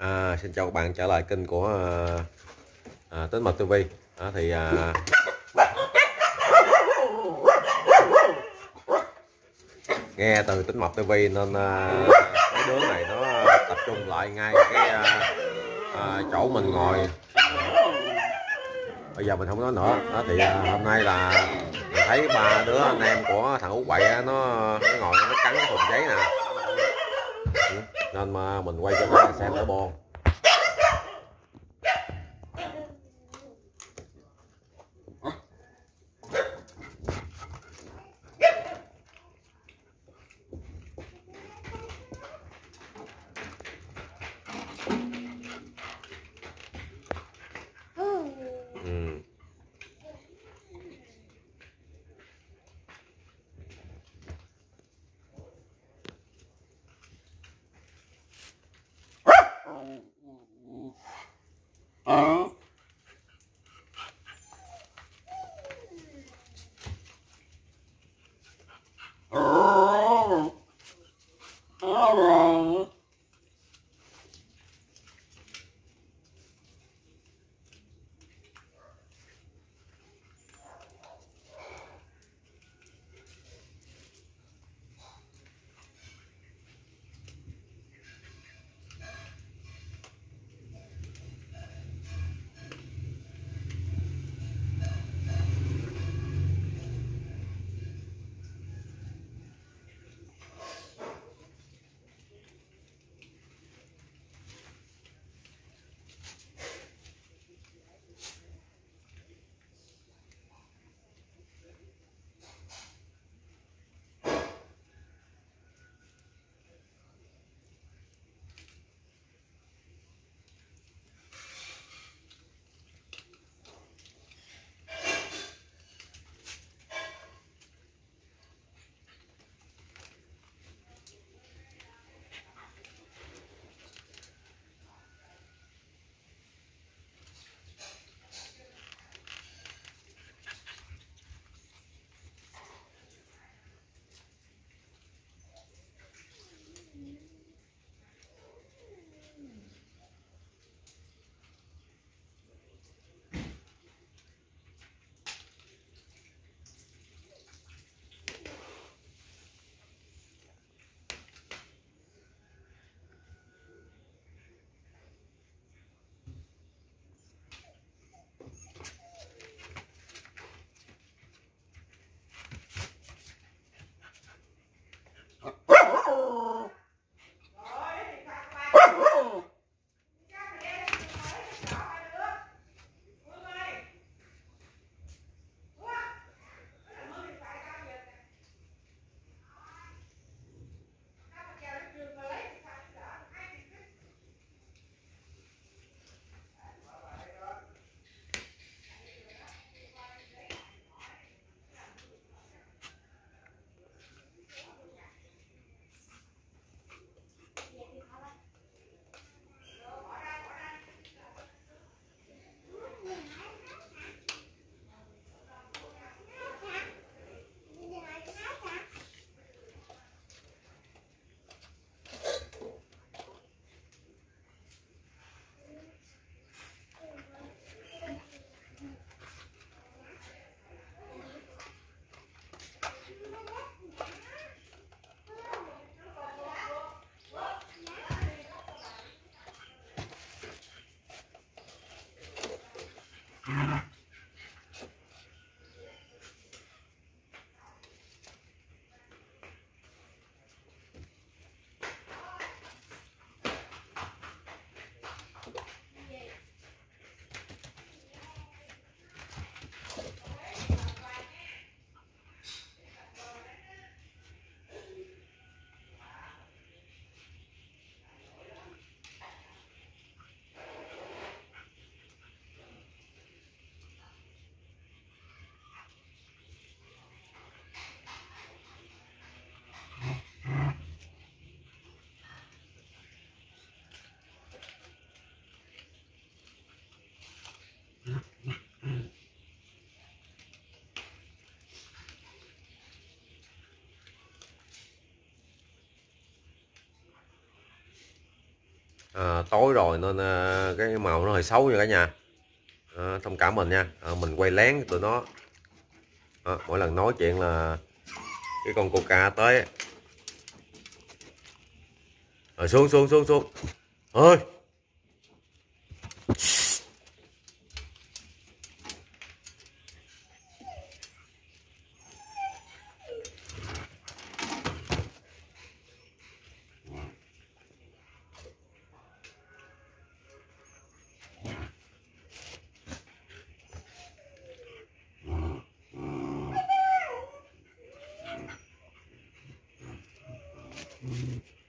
À, xin chào các bạn trở lại kênh của à, à, Tính Mật TV. À, thì à, nghe từ Tính Mật TV nên à, mấy đứa này nó tập trung lại ngay cái à, à, chỗ mình ngồi. Bây giờ mình không nói nữa. Đó thì à, hôm nay là mình thấy ba đứa anh em của thằng út quậy nó, nó ngồi nó cắn cái thùng giấy nè nên mà mình quay cho các bạn xem ở bon à, tối rồi nên à, cái màu nó hơi xấu nha cả nhà. À, thông cảm mình nha. À, mình quay lén tụi nó. À, mỗi lần nói chuyện là cái con coca tới. Rồi xuống xuống xuống xuống. Ơi Mm-hmm.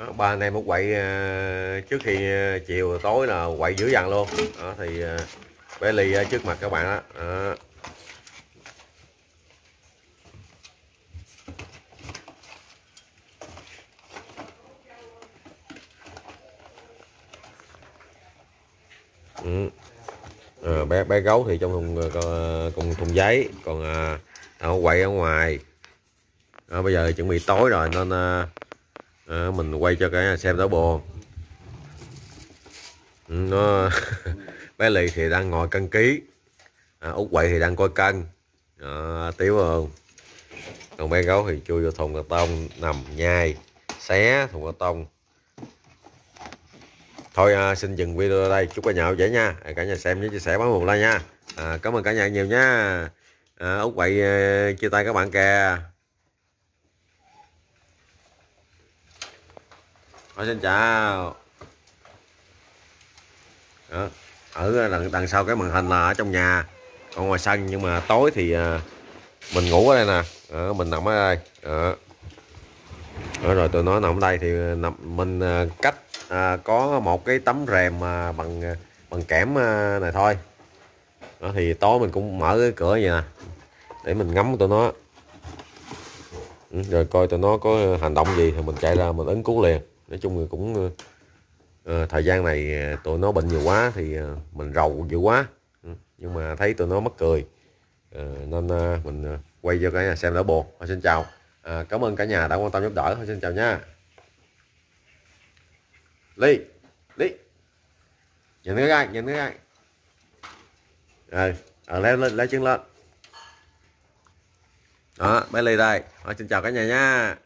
Đó, ba anh em một quậy ờ, trước khi ờ, chiều tối là quậy dữ dằn luôn đó, thì ờ, bé ly trước mặt các bạn đó, đó. Ừ. À, bé bé gấu thì trong thùng cùng thùng giấy còn à, quậy ở ngoài à, bây giờ chuẩn bị tối rồi nên à, à, mình quay cho cả nhà xem đá bồ. Ừ, nó bé lì thì đang ngồi cân ký. À, út quậy thì đang coi cân. À, tiếu không còn bé gấu thì chui vô thùng cà tông nằm nhai xé thùng cà tông. Thôi à, xin dừng video đây. Chúc cả nhà dễ nha. À, cả nhà xem nhớ chia sẻ bấm một like nha. À, cảm ơn cả nhà nhiều nha. À, út quậy à, chia tay các bạn kìa. Thôi xin chào. Đó. ở à, đằng, đằng sau cái màn hình là ở trong nhà. Còn ngoài sân nhưng mà tối thì à, mình ngủ ở đây nè. Đó, mình nằm ở đây. Đó. Đó, rồi tôi nói nằm ở đây thì nằm, mình à, cách à, có một cái tấm rèm mà bằng bằng kẽm này thôi. Đó, thì tối mình cũng mở cái cửa vậy nè để mình ngắm tụi nó. Ừ, rồi coi tụi nó có hành động gì thì mình chạy ra mình ứng cứu liền nói chung là cũng uh, thời gian này ờ, tụi nó bệnh nhiều quá thì uh, mình rầu dữ quá. Ừ, nhưng mà thấy tụi nó mất cười. Uh, nên uh, mình quay cho cả nhà xem đỡ buồn Thôi xin chào. Uh, cảm ơn cả nhà đã quan tâm giúp đỡ. Thôi xin chào nha. Ly ly. Nhìn cái gai nhìn cái gai. Rồi à, lấy, lên lấy chân lên. Đó bé ly đây. Thôi xin chào cả nhà nha.